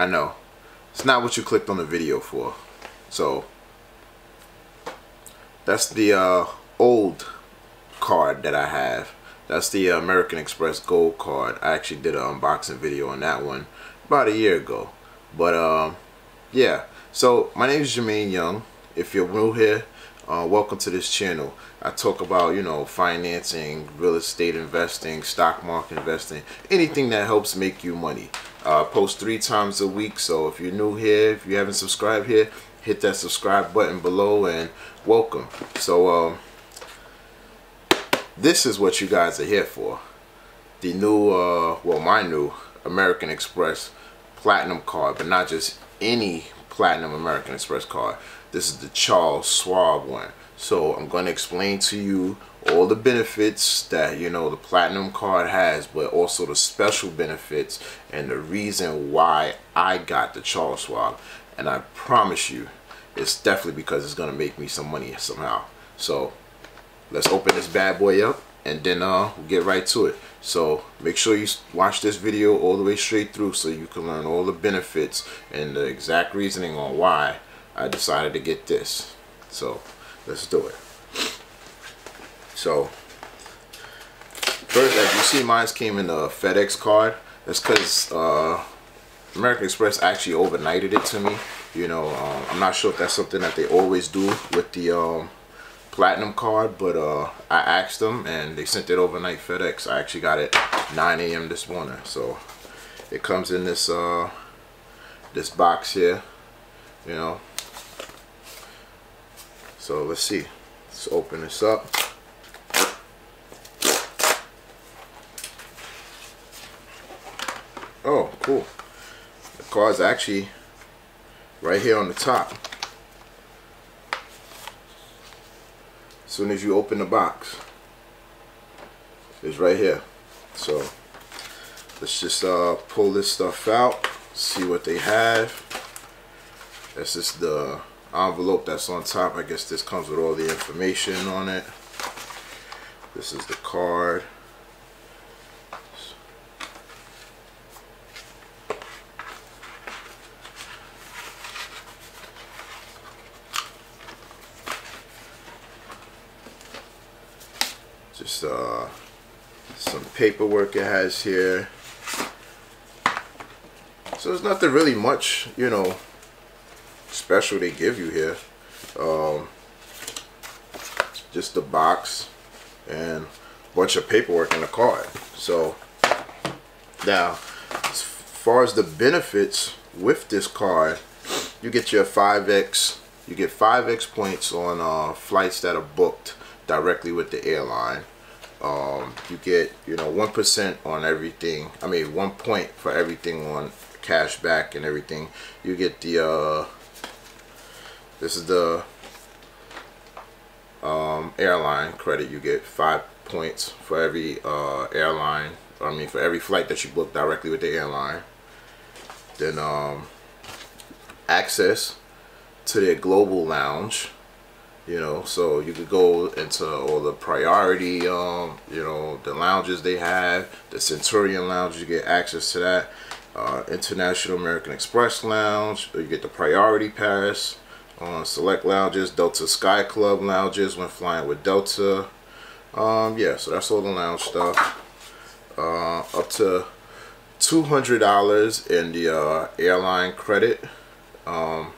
I know. It's not what you clicked on the video for. So, that's the uh, old card that I have. That's the American Express Gold card. I actually did an unboxing video on that one about a year ago. But, um, yeah. So, my name is Jermaine Young. If you're new here, uh, welcome to this channel. I talk about, you know, financing, real estate investing, stock market investing, anything that helps make you money. Uh, post three times a week, so if you're new here, if you haven't subscribed here, hit that subscribe button below and welcome. So, um, this is what you guys are here for. The new, uh, well, my new American Express Platinum card, but not just any Platinum American Express card. This is the Charles Schwab one. So I'm going to explain to you all the benefits that you know the platinum card has but also the special benefits and the reason why I got the Charles Schwab and I promise you it's definitely because it's gonna make me some money somehow so let's open this bad boy up and then uh, we'll get right to it so make sure you watch this video all the way straight through so you can learn all the benefits and the exact reasoning on why I decided to get this. So let's do it. So first as you see mine came in a FedEx card. That's because uh, American Express actually overnighted it to me. You know um, I'm not sure if that's something that they always do with the um, platinum card but uh, I asked them and they sent it overnight FedEx I actually got it 9 a.m. this morning so it comes in this uh, this box here you know so let's see. Let's open this up. Oh, cool. The card's actually right here on the top. Soon as you open the box, it's right here. So let's just uh, pull this stuff out, see what they have. This is the envelope that's on top. I guess this comes with all the information on it. This is the card. Uh, some paperwork it has here. So there's nothing really much, you know, special they give you here. Um, just the box and a bunch of paperwork in the card. So now, as far as the benefits with this card, you get your 5x, you get 5x points on uh, flights that are booked directly with the airline. Um, you get, you know, 1% on everything. I mean, one point for everything on cash back and everything. You get the uh, this is the um, airline credit. You get five points for every uh, airline. I mean, for every flight that you book directly with the airline. Then um, access to their global lounge. You know, so you could go into all the priority, um, you know, the lounges they have, the Centurion Lounge, you get access to that. Uh, International American Express Lounge, you get the priority pass on select lounges, Delta Sky Club lounges when flying with Delta. Um, yeah, so that's all the lounge stuff. Uh, up to $200 in the uh, airline credit. Um,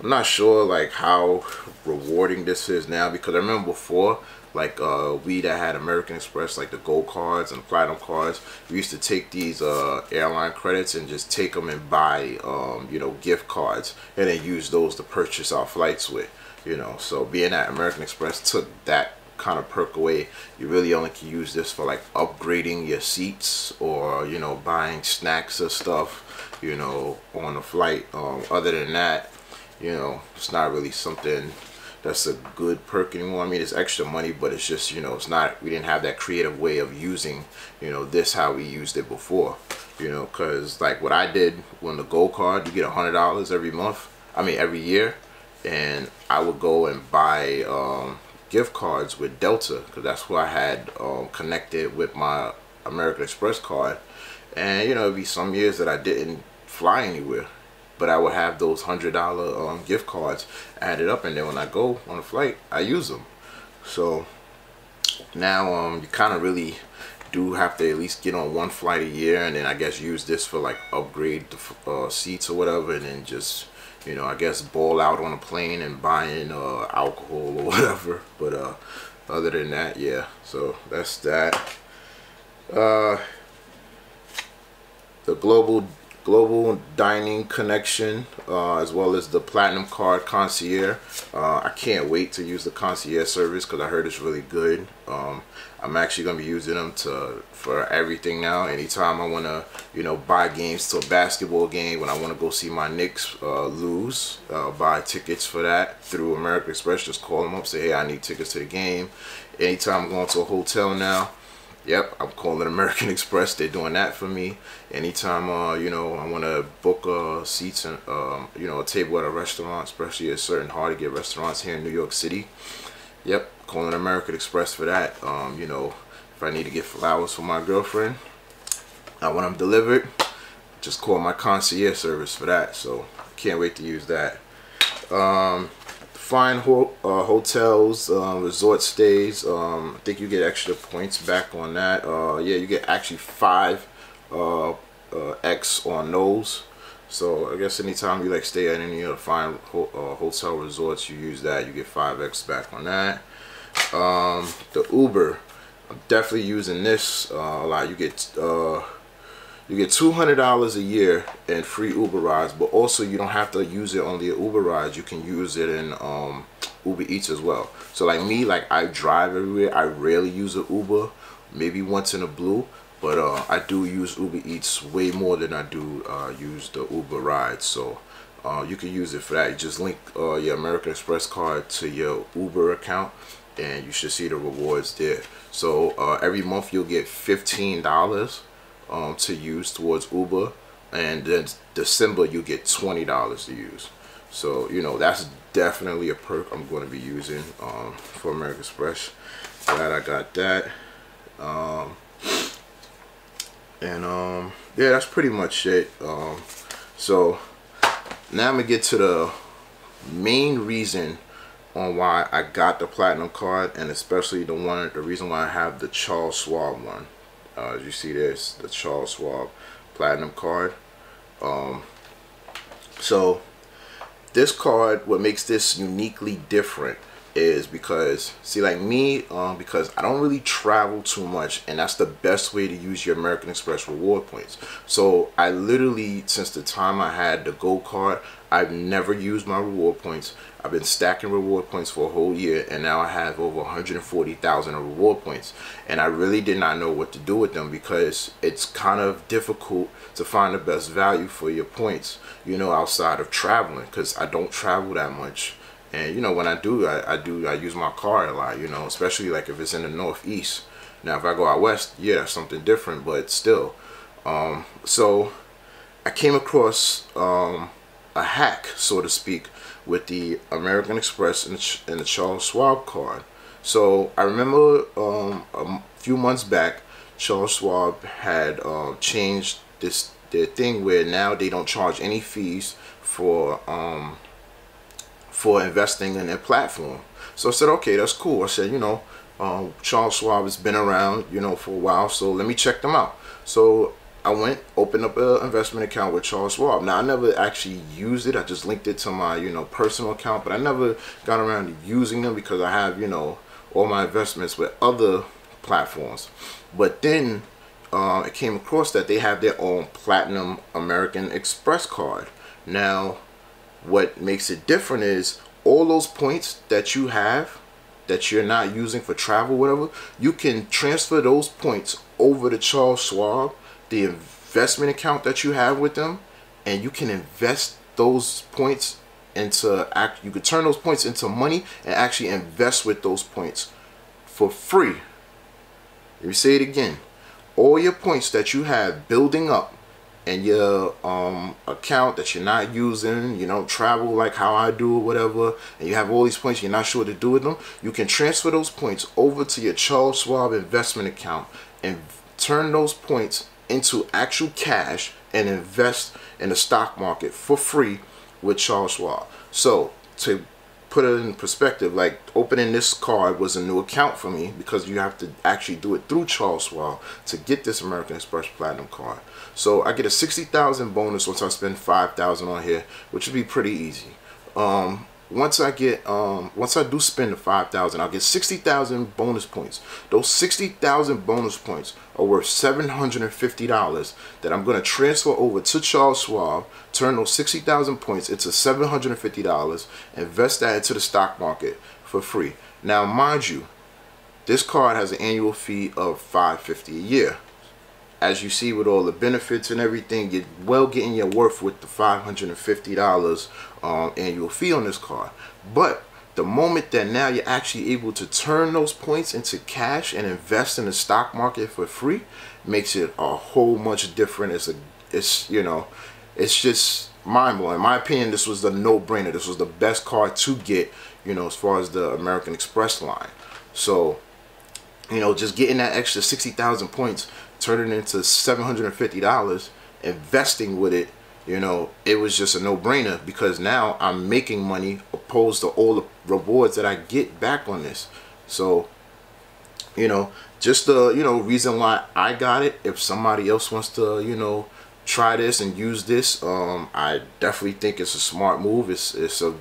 I'm not sure like how rewarding this is now because I remember before like uh, we that had American Express, like the gold cards and platinum cards, we used to take these uh, airline credits and just take them and buy, um, you know, gift cards and then use those to purchase our flights with, you know. So being that American Express took that kind of perk away, you really only can use this for like upgrading your seats or, you know, buying snacks or stuff, you know, on a flight. Um, other than that, you know, it's not really something that's a good perk anymore. I mean, it's extra money, but it's just, you know, it's not, we didn't have that creative way of using, you know, this how we used it before, you know, because like what I did when the gold card, you get a $100 every month, I mean, every year, and I would go and buy um, gift cards with Delta, because that's who I had um, connected with my American Express card, and, you know, it'd be some years that I didn't fly anywhere. But I would have those hundred dollar um, gift cards added up, and then when I go on a flight, I use them. So now um, you kind of really do have to at least get on one flight a year, and then I guess use this for like upgrade the uh, seats or whatever, and then just you know I guess ball out on a plane and buying uh, alcohol or whatever. But uh, other than that, yeah. So that's that. Uh, the global global dining connection uh, as well as the platinum card concierge. Uh, I can't wait to use the concierge service because I heard it's really good. Um, I'm actually gonna be using them to for everything now. Anytime I want to you know buy games to a basketball game when I want to go see my Knicks uh, lose uh, buy tickets for that through American Express just call them up say hey I need tickets to the game. Anytime I'm going to a hotel now Yep, I'm calling American Express. They're doing that for me. Anytime, uh, you know, I want to book uh, seats and, um, you know, a table at a restaurant, especially a certain hard to get restaurants here in New York City. Yep, calling American Express for that. Um, you know, if I need to get flowers for my girlfriend, I want them delivered. Just call my concierge service for that. So can't wait to use that. Um, fine ho uh, hotels, uh, resort stays. Um, I think you get extra points back on that. Uh, yeah, you get actually five uh, uh, X on those. So I guess anytime you like stay at any of the fine ho uh, hotel resorts, you use that. You get five X back on that. Um, the Uber, I'm definitely using this a lot. You get you get $200 a year in free Uber rides, but also you don't have to use it on the Uber rides. You can use it in um, Uber Eats as well. So like me, like I drive everywhere. I rarely use an Uber, maybe once in a blue, but uh, I do use Uber Eats way more than I do uh, use the Uber rides. So uh, you can use it for that. You just link uh, your American Express card to your Uber account and you should see the rewards there. So uh, every month you'll get $15 um, to use towards Uber and then December you get $20 to use. So you know that's definitely a perk I'm going to be using um, for American Express. Glad I got that. Um, and um, yeah that's pretty much it. Um, so now I'm gonna get to the main reason on why I got the platinum card and especially the one the reason why I have the Charles Schwab one uh, as you see this, the Charles Schwab Platinum card. Um, so this card, what makes this uniquely different is because see like me um, because I don't really travel too much and that's the best way to use your American Express reward points so I literally since the time I had the gold card I've never used my reward points. I've been stacking reward points for a whole year and now I have over 140,000 reward points. And I really did not know what to do with them because it's kind of difficult to find the best value for your points you know outside of traveling because I don't travel that much. And you know when I do I, I do I use my car a lot you know especially like if it's in the northeast. Now if I go out west yeah something different but still um, so I came across um, a hack so to speak with the American Express and and the Charles Schwab card. So I remember um, a few months back, Charles Schwab had uh, changed this their thing where now they don't charge any fees for um, for investing in their platform. So I said, okay, that's cool. I said, you know, um, Charles Schwab has been around, you know, for a while, so let me check them out. So I went, opened up an investment account with Charles Schwab. Now, I never actually used it. I just linked it to my, you know, personal account, but I never got around to using them because I have, you know, all my investments with other platforms. But then uh, I came across that they have their own Platinum American Express card. Now, what makes it different is all those points that you have that you're not using for travel, whatever, you can transfer those points over to Charles Schwab the investment account that you have with them and you can invest those points into act you could turn those points into money and actually invest with those points for free. Let me say it again. All your points that you have building up in your um, account that you're not using, you know, travel like how I do or whatever, and you have all these points, you're not sure what to do with them, you can transfer those points over to your Charles Schwab investment account and turn those points into actual cash and invest in the stock market for free with Charles Schwab. So to put it in perspective, like opening this card was a new account for me because you have to actually do it through Charles Schwab to get this American Express Platinum card. So I get a 60,000 bonus once I spend 5,000 on here, which would be pretty easy. Um, once I get um once I do spend the 5,000 I'll get 60,000 bonus points. Those 60,000 bonus points are worth $750 that I'm to transfer over to Charles Schwab turn those 60,000 points into $750 invest that into the stock market for free. Now mind you this card has an annual fee of 550 a year as you see with all the benefits and everything, you're well getting your worth with the $550 um, annual fee on this car. But the moment that now you're actually able to turn those points into cash and invest in the stock market for free makes it a whole much different. It's a, it's you know, it's just mind blowing. In my opinion, this was the no brainer. This was the best car to get, you know, as far as the American Express line. So, you know, just getting that extra 60,000 points turning into $750, investing with it, you know, it was just a no-brainer because now I'm making money opposed to all the rewards that I get back on this. So, you know, just the, you know, reason why I got it, if somebody else wants to, you know, try this and use this, um, I definitely think it's a smart move. It's, it's a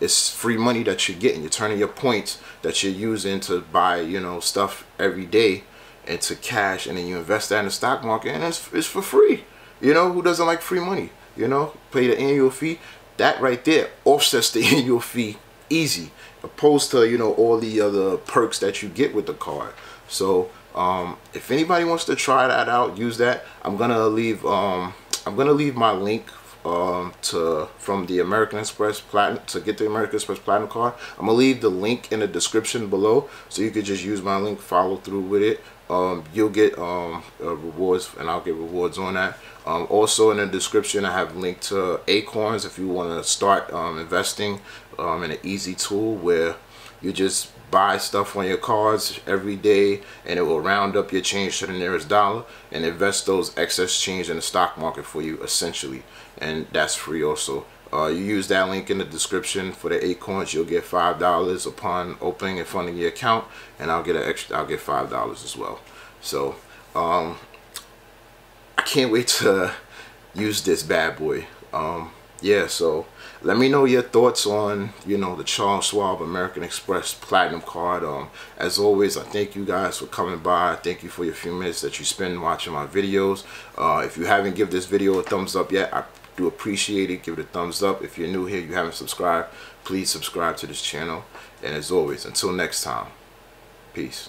it's free money that you're getting. You're turning your points that you're using to buy, you know, stuff every day into cash and then you invest that in the stock market and it's, it's for free. You know, who doesn't like free money? You know, pay the annual fee. That right there offsets the annual fee easy opposed to, you know, all the other perks that you get with the card. So, um, if anybody wants to try that out, use that. I'm going to leave, um, I'm going to leave my link um, to from the American Express Platinum to get the American Express Platinum card. I'm gonna leave the link in the description below, so you could just use my link, follow through with it. Um, you'll get um, uh, rewards, and I'll get rewards on that. Um, also in the description, I have linked to Acorns if you want to start um, investing um, in an easy tool where you just buy stuff on your cards every day and it will round up your change to the nearest dollar and invest those excess change in the stock market for you essentially and that's free also uh, you use that link in the description for the Acorns you'll get five dollars upon opening and funding your account and I'll get an extra I'll get five dollars as well. So um, I can't wait to use this bad boy. Um, yeah so let me know your thoughts on you know the Charles Schwab American Express Platinum card. Um as always I thank you guys for coming by. Thank you for your few minutes that you spend watching my videos. Uh, if you haven't give this video a thumbs up yet I do appreciate it give it a thumbs up. If you're new here you haven't subscribed please subscribe to this channel. And as always until next time peace